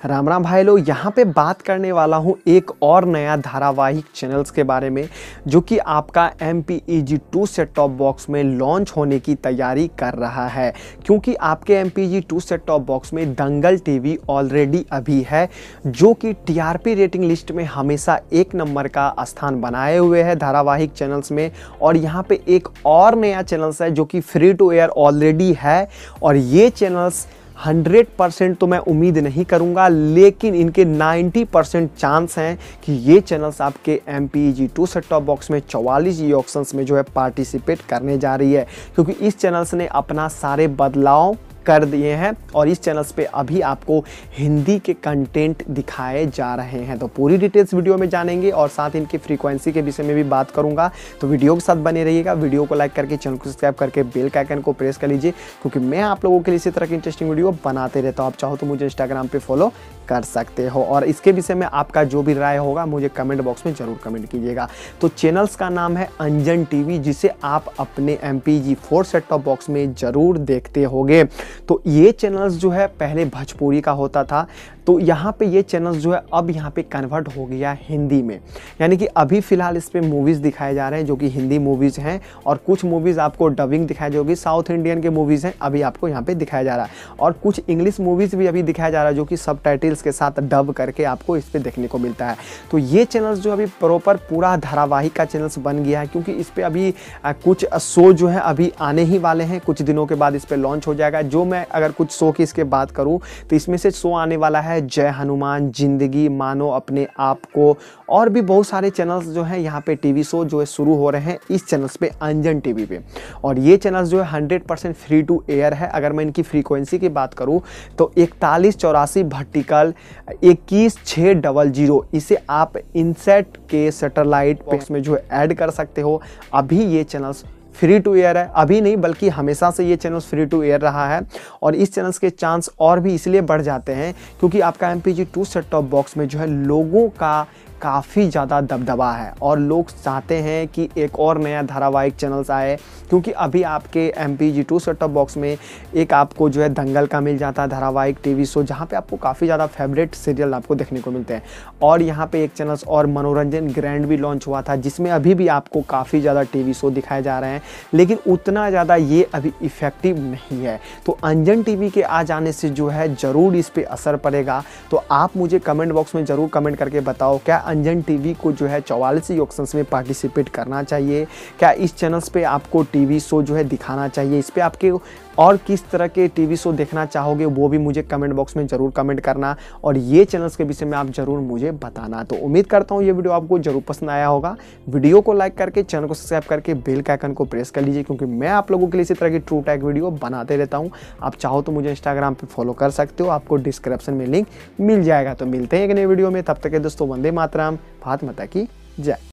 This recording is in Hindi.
राम राम भाई लोग, यहाँ पे बात करने वाला हूँ एक और नया धारावाहिक चैनल्स के बारे में, जो कि आपका M P E G two set top box में लॉन्च होने की तैयारी कर रहा है। क्योंकि आपके M P G two set top box में दंगल टीवी ऑलरेडी अभी है, जो कि T R P rating list में हमेशा एक नंबर का स्थान बनाए हुए है धारावाहिक चैनल्स में। और यहाँ पर एक और नया चैनल्स है, जो कि फ्री टू एयर ऑलरेडी है। और ये चैनल्स 100 परसेंट तो मैं उम्मीद नहीं करूँगा, लेकिन इनके 90 परसेंट चांस हैं कि ये चैनल्स आपके M P G two set top box में चौवालीस ई ऑप्शन में जो है पार्टिसिपेट करने जा रही है। क्योंकि इस चैनल्स ने अपना सारे बदलाव कर दिए हैं और इस चैनल्स पे अभी आपको हिंदी के कंटेंट दिखाए जा रहे हैं। तो पूरी डिटेल्स वीडियो में जानेंगे और साथ इनकी फ्रीक्वेंसी के विषय में भी बात करूँगा। तो वीडियो के साथ बने रहिएगा। वीडियो को लाइक करके चैनल को सब्सक्राइब करके बेल का आइकन को प्रेस कर लीजिए, क्योंकि मैं आप लोगों के लिए इसी तरह की इंटरेस्टिंग वीडियो बनाते रहता हूँ। आप चाहो तो मुझे इंस्टाग्राम पर फॉलो कर सकते हो। और इसके विषय में आपका जो भी राय होगा, मुझे कमेंट बॉक्स में ज़रूर कमेंट कीजिएगा। तो चैनल्स का नाम है अंजन टीवी जिसे आप अपने M P G four set top box में ज़रूर देखते होंगे। तो ये चैनल्स जो है पहले भोजपुरी का होता था तो यहाँ पे ये चैनल्स जो है अब यहाँ पे कन्वर्ट हो गया हिंदी में। यानी कि अभी फ़िलहाल इस पर मूवीज़ दिखाए जा रहे हैं, जो कि हिंदी मूवीज़ हैं, और कुछ मूवीज़ आपको डबिंग दिखाई जाएगी साउथ इंडियन के मूवीज़ हैं, अभी आपको यहाँ पे दिखाया जा रहा है। और कुछ इंग्लिश मूवीज़ भी अभी दिखाया जा रहा है, जो कि सब के साथ डब करके आपको इस पर देखने को मिलता है। तो ये चैनल्स जो अभी प्रॉपर पूरा धारावाहिक का चैनल्स बन गया है, क्योंकि इस पर अभी कुछ शो जो है अभी आने ही वाले हैं, कुछ दिनों के बाद इस पर लॉन्च हो जाएगा, जो मैं अगर कुछ शो की इसके बात करूँ तो इसमें से शो आने वाला है जय हनुमान ज़िंदगी मानो अपने आप को। और भी बहुत सारे चैनल्स जो हैं यहाँ पे टीवी शो जो है शुरू हो रहे हैं इस चैनल्स पे अंजन टीवी पे। और ये चैनल्स जो है hundred percent free to air है। अगर मैं इनकी फ्रीक्वेंसी की बात करूँ तो इकतालीस चौरासी भट्टिकल इक्कीस छः डबल ज़ीरो इसे आप इनसेट के सेटेलाइट बॉक्स में जो है ऐड कर सकते हो। अभी ये चैनल्स फ्री टू एयर है। अभी नहीं, बल्कि हमेशा से ये चैनल फ्री टू एयर रहा है और इस चैनल्स के चांस और भी इसलिए बढ़ जाते हैं क्योंकि आपका M P G two set top box में जो है लोगों का काफ़ी ज़्यादा दबदबा है और लोग चाहते हैं कि एक और नया धारावाहिक चैनल्स आए, क्योंकि अभी आपके M P G two set box में एक आपको जो है दंगल का मिल जाता है धारावाहिक टीवी शो जहाँ पे आपको काफ़ी ज़्यादा फेवरेट सीरियल आपको देखने को मिलते हैं। और यहाँ पे एक चैनल्स और मनोरंजन ग्रैंड भी लॉन्च हुआ था, जिसमें अभी भी आपको काफ़ी ज़्यादा टीवी शो दिखाए जा रहे हैं, लेकिन उतना ज़्यादा ये अभी इफ़ेक्टिव नहीं है। तो अंजन टीवी के आ जाने से जो है ज़रूर इस पर असर पड़ेगा। तो आप मुझे कमेंट बॉक्स में ज़रूर कमेंट करके बताओ, क्या अंजन टीवी को जो है चौवालीस ऑप्शंस में पार्टिसिपेट करना चाहिए। क्या इस चैनल्स पे आपको टीवी शो जो है दिखाना चाहिए? इस पर आपके और किस तरह के टीवी शो देखना चाहोगे, वो भी मुझे कमेंट बॉक्स में ज़रूर कमेंट करना और ये चैनल्स के विषय में आप ज़रूर मुझे बताना। तो उम्मीद करता हूँ ये वीडियो आपको ज़रूर पसंद आया होगा। वीडियो को लाइक करके, चैनल को सब्सक्राइब करके, बेल का आइकन को प्रेस कर लीजिए, क्योंकि मैं आप लोगों के लिए इसी तरह की ट्रू टैग वीडियो बनाते रहता हूँ। आप चाहो तो मुझे इंस्टाग्राम पर फॉलो कर सकते हो, आपको डिस्क्रिप्शन में लिंक मिल जाएगा। तो मिलते हैं एक नए वीडियो में। तब तक के दोस्तों, वंदे मातराम फातमता माता की जय